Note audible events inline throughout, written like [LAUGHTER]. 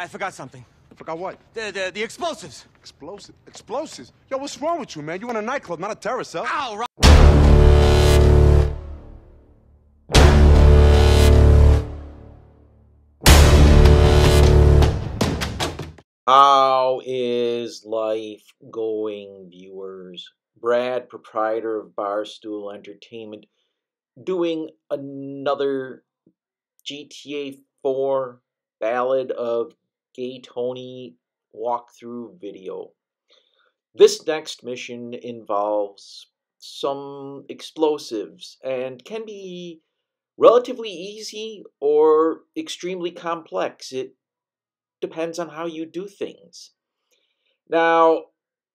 I forgot something. I forgot what? The, the, the explosives. Explosive. Explosives? Yo, what's wrong with you, man? You in a nightclub, not a terrorist cell. Ow, right. How is life going, viewers? Brad, proprietor of Barstool Entertainment, doing another GTA 4 Ballad of Gay Tony walkthrough video. This next mission involves some explosives and can be relatively easy or extremely complex. It depends on how you do things. Now,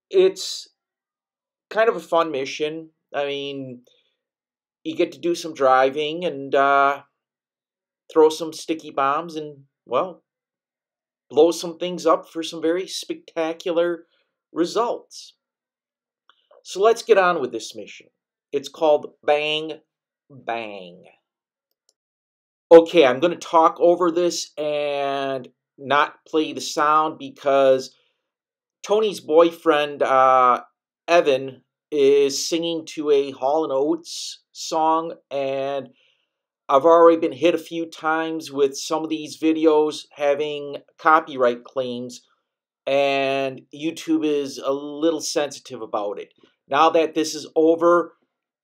it's kind of a fun mission. I mean, you get to do some driving and uh, throw some sticky bombs and, well, blow some things up for some very spectacular results. So let's get on with this mission. It's called Bang Bang. Okay, I'm going to talk over this and not play the sound because Tony's boyfriend, uh, Evan, is singing to a Hall and Oates song, and I've already been hit a few times with some of these videos having copyright claims, and YouTube is a little sensitive about it. Now that this is over,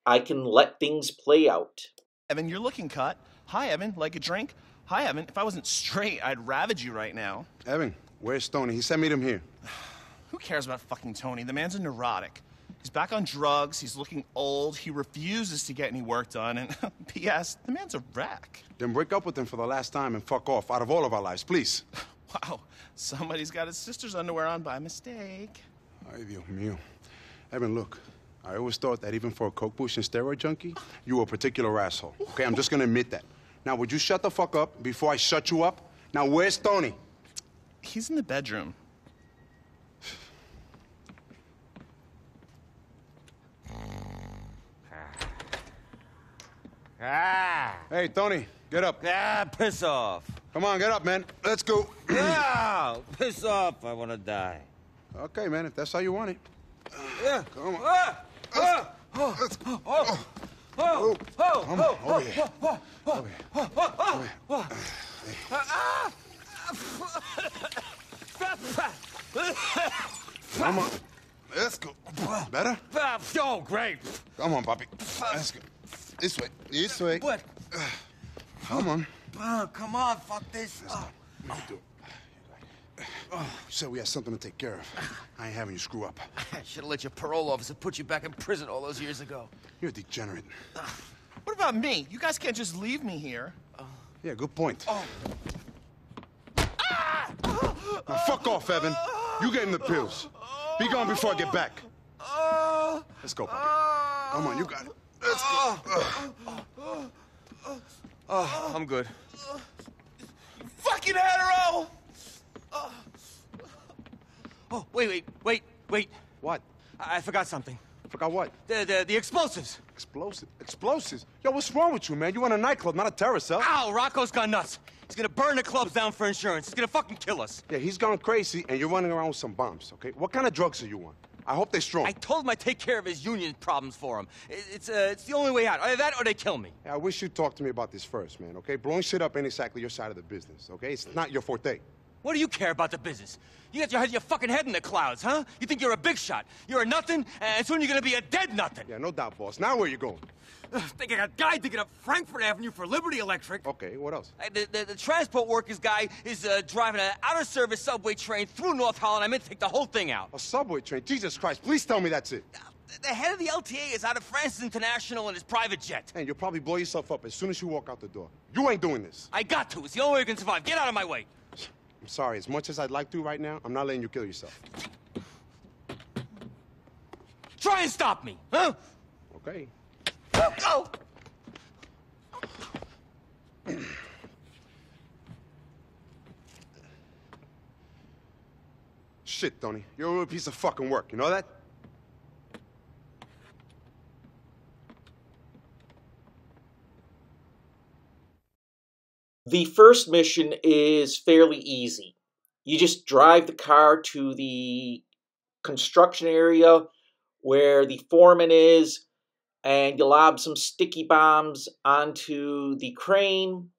I can let things play out. Evan, you're looking cut. Hi, Evan. Like a drink? Hi, Evan. If I wasn't straight, I'd ravage you right now. Evan, where's Tony? He sent me to him here. [SIGHS] Who cares about fucking Tony? The man's a neurotic. He's back on drugs. He's looking old. He refuses to get any work done. And [LAUGHS] P.S., the man's a wreck. Then break up with him for the last time and fuck off out of all of our lives, please. [LAUGHS] Wow, somebody's got his sister's underwear on by mistake. Ay, Dios mío. Evan, look. I always thought that even for a coke push and steroid junkie, you were a particular asshole. Okay, I'm just gonna admit that. Now, would you shut the fuck up before I shut you up? Now, where's Tony? He's in the bedroom. Ah. Hey, Tony, get up. Ah, piss off. Come on, get up, man. Let's go. Ah, piss off. I want to die. okay, man, if that's how you want it. Yeah. Ah, come on. Ah, ah, Let's ah, go. Ah, oh, oh, Oh, oh, come on, over here. Over here. Over here. Come on. Let's go. Better? ah. Oh, great. Come on, Poppy. Let's go. This way. This way. What? [SIGHS] Come on. Oh, come on, fuck this. Oh. You do it. You said we had something to take care of. I ain't having you screw up. [LAUGHS] I should have let your parole officer put you back in prison all those years ago. You're a degenerate. [SIGHS] What about me? You guys can't just leave me here. [SIGHS] Yeah, good point. Oh. Now fuck off, Evan. You get him the pills. Be gone before I get back. Let's go, Poppy. Come on, you got it. Let's go. Oh, I'm good. Fucking hetero! Oh, wait, wait, wait, wait. What? I, I forgot something. Forgot what? The, the, the explosives. Explosive. Explosives? Yo, what's wrong with you, man? You in a nightclub, not a terror cell. Ow, Rocco's gone nuts. He's gonna burn the clubs down for insurance. He's gonna fucking kill us. Yeah, he's gone crazy, and you're running around with some bombs, okay? What kind of drugs are you on? I hope they're strong. I told him I'd take care of his union problems for him. It's, uh, it's the only way out. Either that or they kill me. I wish you'd talk to me about this first, man, okay? Blowing shit up ain't exactly your side of the business, okay? It's not your forte. What do you care about the business? You got your, head, your fucking head in the clouds, huh? You think you're a big shot. You're a nothing, and soon you're gonna be a dead nothing. Yeah, no doubt, boss. Now where you going? Ugh, think I got a guy digging up Frankfort Avenue for Liberty Electric. Okay, what else? Uh, The, the, the transport workers guy is uh, driving an out-of-service subway train through North Holland. I meant to take the whole thing out. A subway train. Jesus Christ, please tell me that's it. The head of the LTA is out of Francis International in his private jet. And you'll probably blow yourself up as soon as you walk out the door. You ain't doing this. I got to. It's the only way we can survive. Get out of my way. Sorry. As much as I'd like to right now, I'm not letting you kill yourself. Try and stop me, huh? Okay? Go! Shit, Tony. You're a real piece of fucking work. You know that? The first mission is fairly easy. you just drive the car to the construction area where the foreman is, and you lob some sticky bombs onto the crane,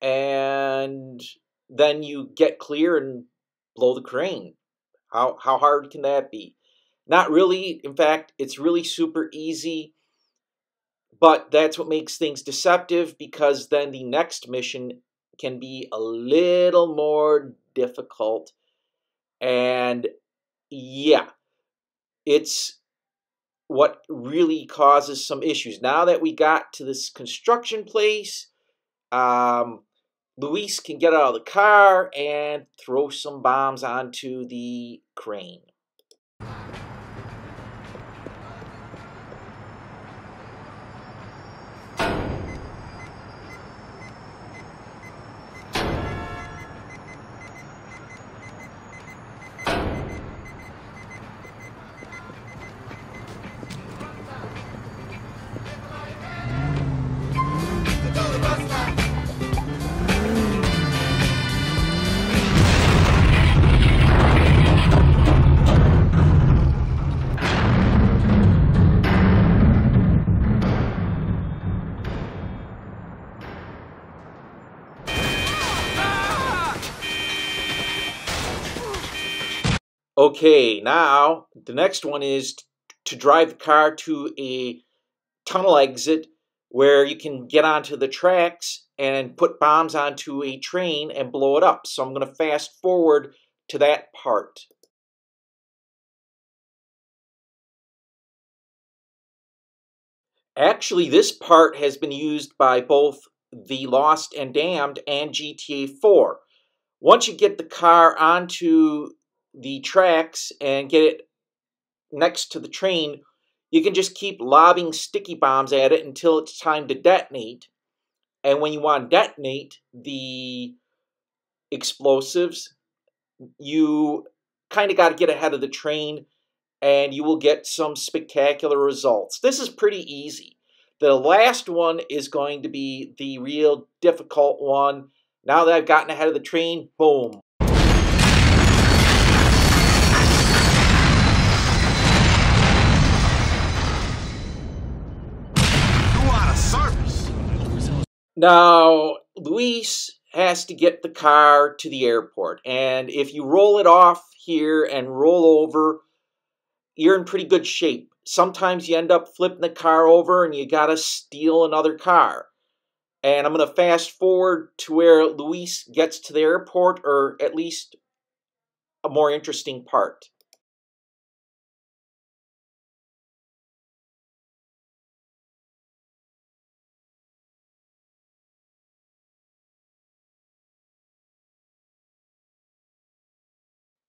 and then you get clear and blow the crane. How, how hard can that be? Not really. In fact, it's really super easy. But that's what makes things deceptive because then the next mission can be a little more difficult. And yeah, it's what really causes some issues. Now that we got to this construction place, um, Luis can get out of the car and throw some bombs onto the crane. Okay, now the next one is to drive the car to a tunnel exit where you can get onto the tracks and put bombs onto a train and blow it up. So I'm going to fast forward to that part. Actually, this part has been used by both the Lost and Damned and GTA 4. Once you get the car onto the tracks and get it next to the train, you can just keep lobbing sticky bombs at it until it's time to detonate. And when you want to detonate the explosives, you kind of got to get ahead of the train and you will get some spectacular results. This is pretty easy. The last one is going to be the real difficult one. Now that I've gotten ahead of the train, boom, Now, Luis has to get the car to the airport. And if you roll it off here and roll over, you're in pretty good shape. Sometimes you end up flipping the car over and you got to steal another car. And I'm going to fast forward to where Luis gets to the airport, or at least a more interesting part.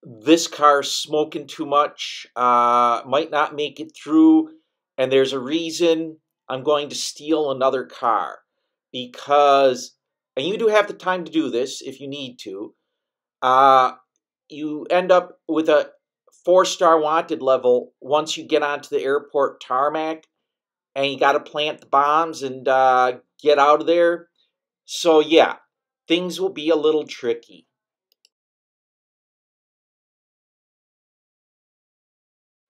This car's smoking too much, uh, might not make it through, and there's a reason I'm going to steal another car because, and you do have the time to do this if you need to, uh, you end up with a four star wanted level once you get onto the airport tarmac and you got to plant the bombs and uh, get out of there. So, yeah, things will be a little tricky.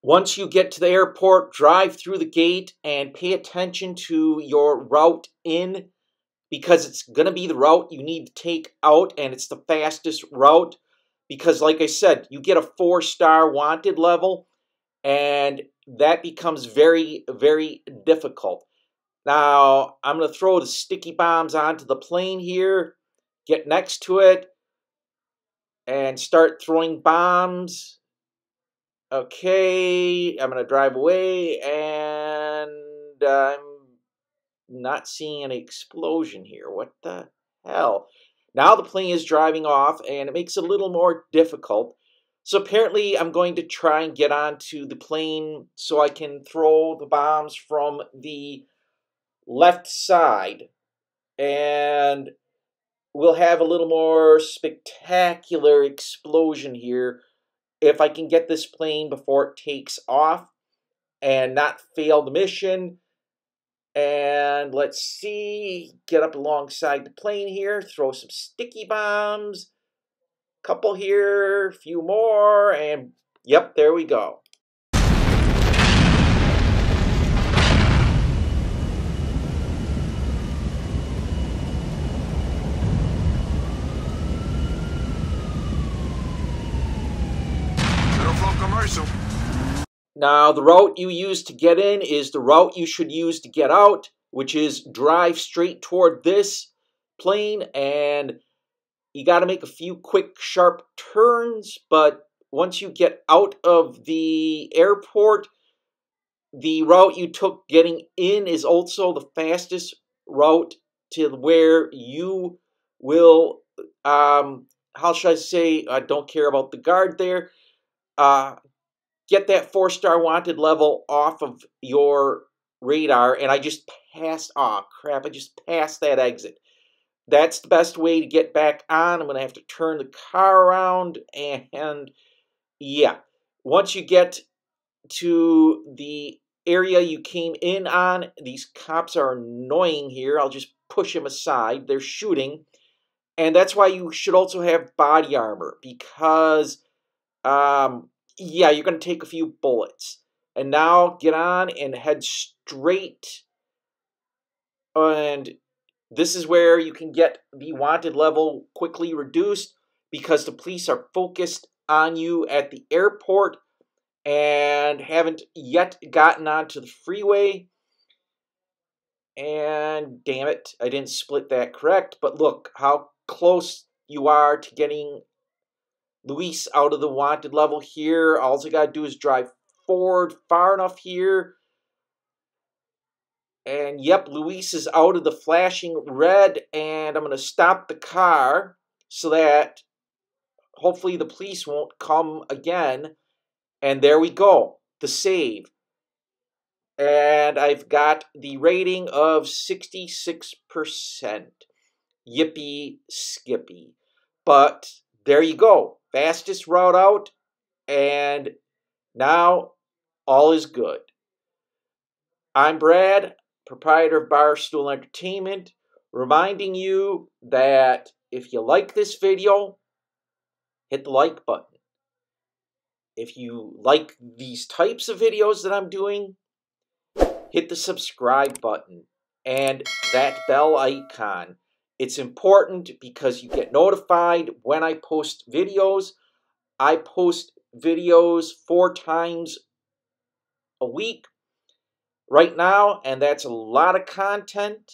Once you get to the airport, drive through the gate and pay attention to your route in because it's going to be the route you need to take out and it's the fastest route because like I said, you get a 4-star wanted level and that becomes very very difficult. Now, I'm going to throw the sticky bombs onto the plane here, get next to it and start throwing bombs Okay, I'm going to drive away, and I'm not seeing an explosion here. What the hell? Now the plane is driving off, and it makes it a little more difficult. So apparently I'm going to try and get onto the plane so I can throw the bombs from the left side. And we'll have a little more spectacular explosion here if I can get this plane before it takes off and not fail the mission. And let's see, get up alongside the plane here, throw some sticky bombs. couple here, few more, and yep, there we go. Now, the route you use to get in is the route you should use to get out, which is drive straight toward this plane, and you got to make a few quick, sharp turns, but once you get out of the airport, the route you took getting in is also the fastest route to where you will, um, how should I say, I don't care about the guard there, uh, get that four star wanted level off of your radar. And I just passed, oh crap, I just passed that exit. That's the best way to get back on. I'm going to have to turn the car around and yeah. Once you get to the area you came in on, these cops are annoying here. I'll just push them aside. They're shooting. And that's why you should also have body armor because um, yeah, you're going to take a few bullets. And now get on and head straight. And this is where you can get the wanted level quickly reduced because the police are focused on you at the airport and haven't yet gotten onto the freeway. And damn it, I didn't split that correct. But look how close you are to getting Luis out of the wanted level here. All I got to do is drive forward far enough here. And yep, Luis is out of the flashing red. And I'm going to stop the car so that hopefully the police won't come again. And there we go, the save. And I've got the rating of 66%. Yippee skippy. But there you go fastest route out, and now all is good. I'm Brad, proprietor of Barstool Entertainment, reminding you that if you like this video, hit the like button. If you like these types of videos that I'm doing, hit the subscribe button and that bell icon. It's important because you get notified when I post videos. I post videos four times a week right now, and that's a lot of content.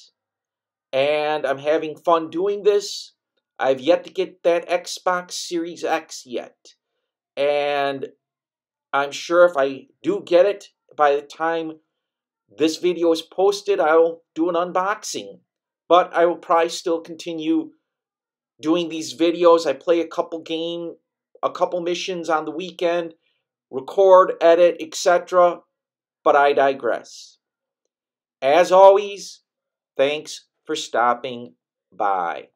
And I'm having fun doing this. I've yet to get that Xbox Series X yet. And I'm sure if I do get it, by the time this video is posted, I'll do an unboxing but I will probably still continue doing these videos. I play a couple game, a couple missions on the weekend, record, edit, etc. But I digress. As always, thanks for stopping by.